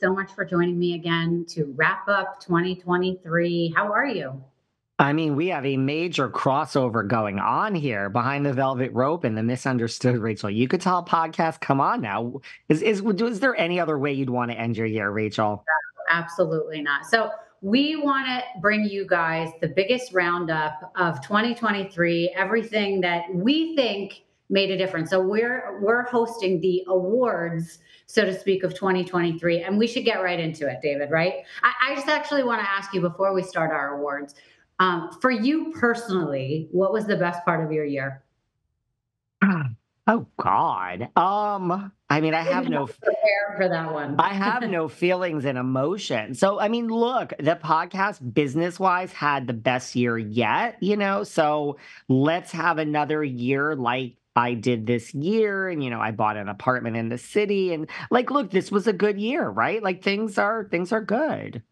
so much for joining me again to wrap up 2023. How are you? I mean, we have a major crossover going on here behind the velvet rope and the misunderstood Rachel Uchitel podcast. Come on now. Is, is is there any other way you'd want to end your year, Rachel? Absolutely not. So we want to bring you guys the biggest roundup of 2023, everything that we think made a difference. So we're we're hosting the awards, so to speak, of 2023, and we should get right into it, David. Right? I, I just actually want to ask you before we start our awards um, for you personally, what was the best part of your year? Oh God. Um, I mean, I have no prepare for that one. I have no feelings and emotion. So I mean, look, the podcast business wise had the best year yet, you know. So let's have another year like I did this year. And you know, I bought an apartment in the city. And like, look, this was a good year, right? Like things are things are good.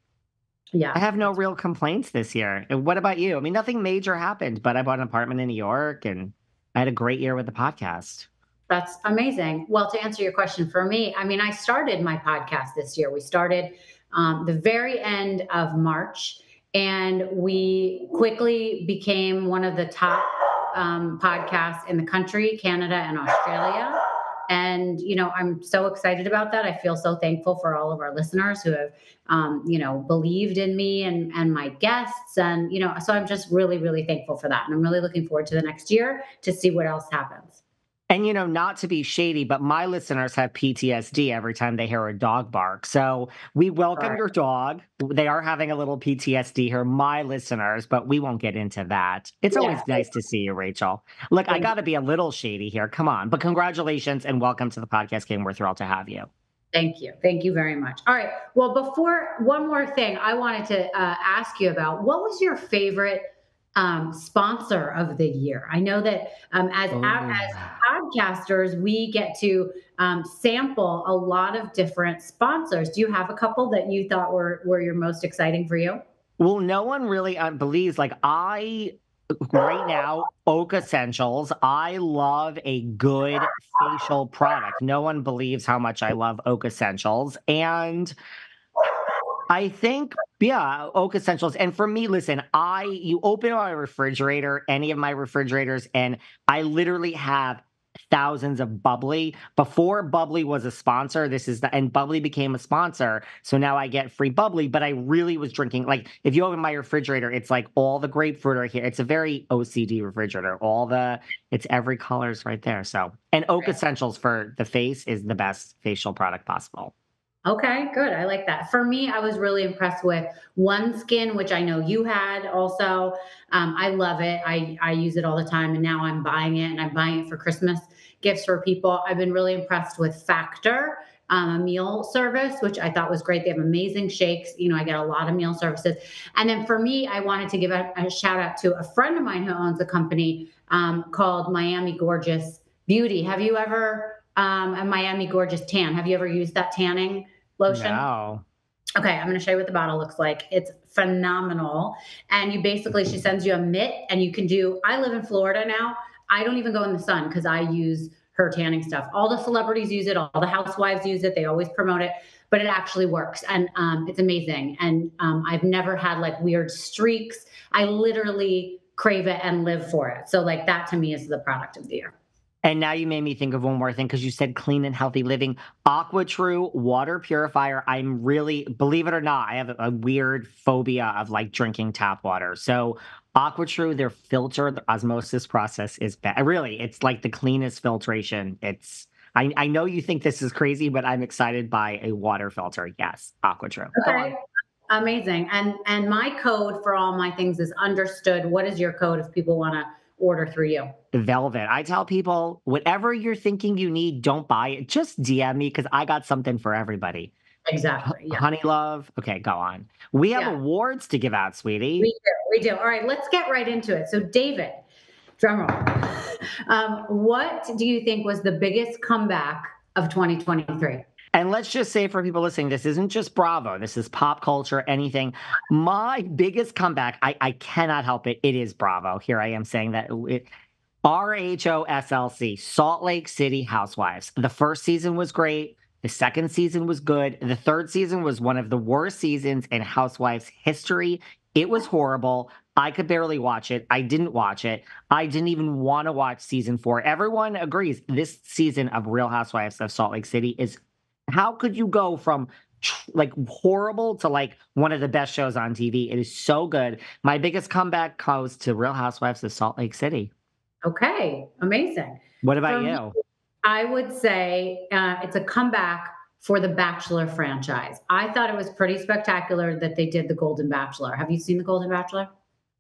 Yeah. I have no real complaints this year. And what about you? I mean, nothing major happened, but I bought an apartment in New York and I had a great year with the podcast. That's amazing. Well, to answer your question for me, I mean, I started my podcast this year. We started um, the very end of March, and we quickly became one of the top um, podcasts in the country, Canada, and Australia. And, you know, I'm so excited about that. I feel so thankful for all of our listeners who have, um, you know, believed in me and, and my guests. And, you know, so I'm just really, really thankful for that. And I'm really looking forward to the next year to see what else happens. And, you know, not to be shady, but my listeners have PTSD every time they hear a dog bark. So we welcome right. your dog. They are having a little PTSD here, my listeners, but we won't get into that. It's yeah. always nice to see you, Rachel. Look, Thank I got to be a little shady here. Come on. But congratulations and welcome to the podcast game. We're thrilled to have you. Thank you. Thank you very much. All right. Well, before one more thing, I wanted to uh, ask you about what was your favorite um, sponsor of the year. I know that um, as oh. as podcasters, we get to um, sample a lot of different sponsors. Do you have a couple that you thought were were your most exciting for you? Well, no one really uh, believes. Like I right now, Oak Essentials. I love a good facial product. No one believes how much I love Oak Essentials, and I think, yeah, Oak Essentials. And for me, listen, I you open my refrigerator, any of my refrigerators, and I literally have thousands of bubbly. Before bubbly was a sponsor this is the and bubbly became a sponsor so now i get free bubbly but i really was drinking like if you open my refrigerator it's like all the grapefruit are here. It's a very ocd refrigerator. All the it's every colors right there. So and oak essentials for the face is the best facial product possible Okay, good. I like that. For me, I was really impressed with OneSkin, which I know you had also. Um, I love it. I, I use it all the time, and now I'm buying it, and I'm buying it for Christmas gifts for people. I've been really impressed with Factor, um, a meal service, which I thought was great. They have amazing shakes. You know, I get a lot of meal services. And then for me, I wanted to give a, a shout out to a friend of mine who owns a company um, called Miami Gorgeous Beauty. Have you ever, um, a Miami Gorgeous Tan, have you ever used that tanning? Lotion. No. Okay, I'm going to show you what the bottle looks like. It's phenomenal. And you basically, she sends you a mitt, and you can do. I live in Florida now. I don't even go in the sun because I use her tanning stuff. All the celebrities use it, all the housewives use it. They always promote it, but it actually works. And um, it's amazing. And um, I've never had like weird streaks. I literally crave it and live for it. So, like, that to me is the product of the year. And now you made me think of one more thing because you said clean and healthy living. AquaTrue water purifier. I'm really, believe it or not, I have a, a weird phobia of like drinking tap water. So AquaTrue, their filter, the osmosis process is bad. Really, it's like the cleanest filtration. It's I, I know you think this is crazy, but I'm excited by a water filter. Yes, AquaTrue. Okay. Amazing. And and my code for all my things is understood. What is your code if people want to order through you? The velvet. I tell people, whatever you're thinking you need, don't buy it. Just DM me because I got something for everybody. Exactly. Yeah. Honeylove. Okay, go on. We have yeah. awards to give out, sweetie. We do. We do. All right, let's get right into it. So, David, drum roll. Um, what do you think was the biggest comeback of 2023? And let's just say for people listening, this isn't just Bravo. This is pop culture, anything. My biggest comeback, I, I cannot help it. It is Bravo. Here I am saying that it, RHOSLC, Salt Lake City Housewives. The first season was great. The second season was good. The third season was one of the worst seasons in Housewives history. It was horrible. I could barely watch it. I didn't watch it. I didn't even want to watch season four. Everyone agrees this season of Real Housewives of Salt Lake City is how could you go from like horrible to like one of the best shows on TV? It is so good. My biggest comeback goes to Real Housewives of Salt Lake City. Okay, amazing. What about For you? I would say uh, it's a comeback for the Bachelor franchise. I thought it was pretty spectacular that they did the Golden Bachelor. Have you seen the Golden Bachelor?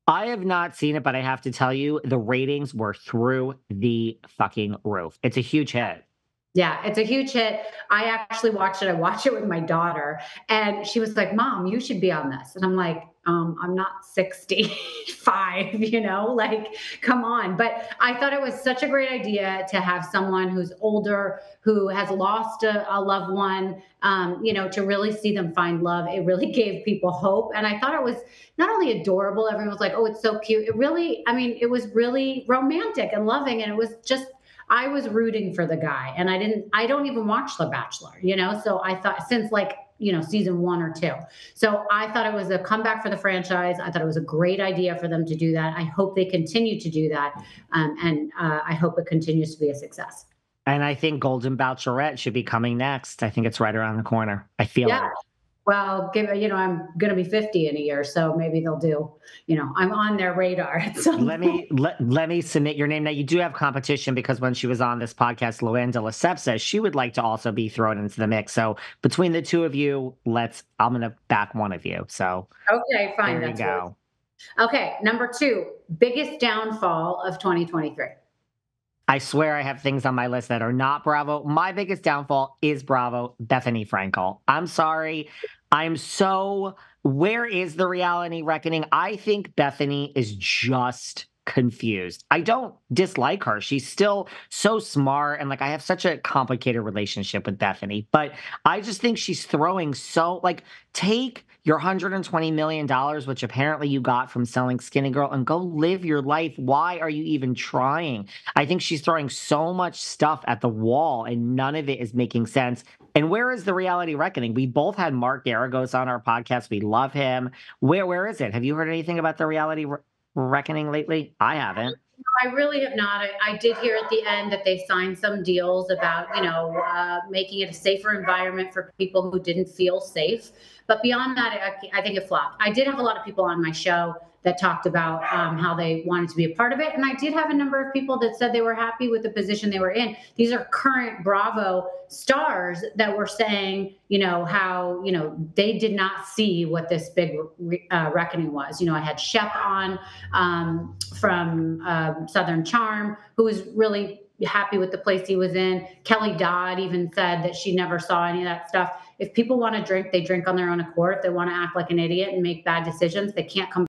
I have not seen it, but I have to tell you, the ratings were through the fucking roof. It's a huge hit. Yeah, it's a huge hit. I actually watched it. I watched it with my daughter, and she was like, Mom, you should be on this. And I'm like, um, I'm not 65, you know, like, come on. But I thought it was such a great idea to have someone who's older, who has lost a, a loved one, um, you know, to really see them find love. It really gave people hope. And I thought it was not only adorable, everyone was like, oh, it's so cute. It really, I mean, it was really romantic and loving. And it was just, I was rooting for the guy and I didn't I don't even watch The Bachelor, you know? So I thought since like, you know, season 1 or 2. So I thought it was a comeback for the franchise. I thought it was a great idea for them to do that. I hope they continue to do that. Um, and uh, I hope it continues to be a success. And I think Golden Bachelorette should be coming next. I think it's right around the corner. I feel yeah. it well, give you know, I'm going to be 50 in a year, so maybe they'll do, you know, I'm on their radar. let me let, let me submit your name. Now you do have competition because when she was on this podcast, Luann de Lesseps she would like to also be thrown into the mix. So between the two of you, let's I'm gonna back one of you. So okay, fine. There you go. Okay, number two, biggest downfall of 2023. I swear I have things on my list that are not Bravo. My biggest downfall is Bravo, Bethenny Frankel. I'm sorry. I'm so. Where is the reality reckoning? I think Bethenny is just confused. I don't dislike her. She's still so smart and like I have such a complicated relationship with Bethenny, but I just think she's throwing so like take your $120 million, which apparently you got from selling Skinnygirl, and go live your life. Why are you even trying? I think she's throwing so much stuff at the wall, and none of it is making sense. And where is the reality reckoning? We both had Mark Geragos on our podcast. We love him. Where where is it? Have you heard anything about the reality re- reckoning lately? I haven't. I really have not. I, I, did hear at the end that they signed some deals about, you know, uh, making it a safer environment for people who didn't feel safe. But beyond that, I, I think it flopped. I did have a lot of people on my show that talked about um, how they wanted to be a part of it. And I did have a number of people that said they were happy with the position they were in. These are current Bravo stars that were saying, you know, how, you know, they did not see what this big uh, reckoning was. You know, I had Shep on um, from um, Southern Charm, who was really happy with the place he was in. Kelly Dodd even said that she never saw any of that stuff. If people want to drink, they drink on their own accord. If they want to act like an idiot and make bad decisions, they can't come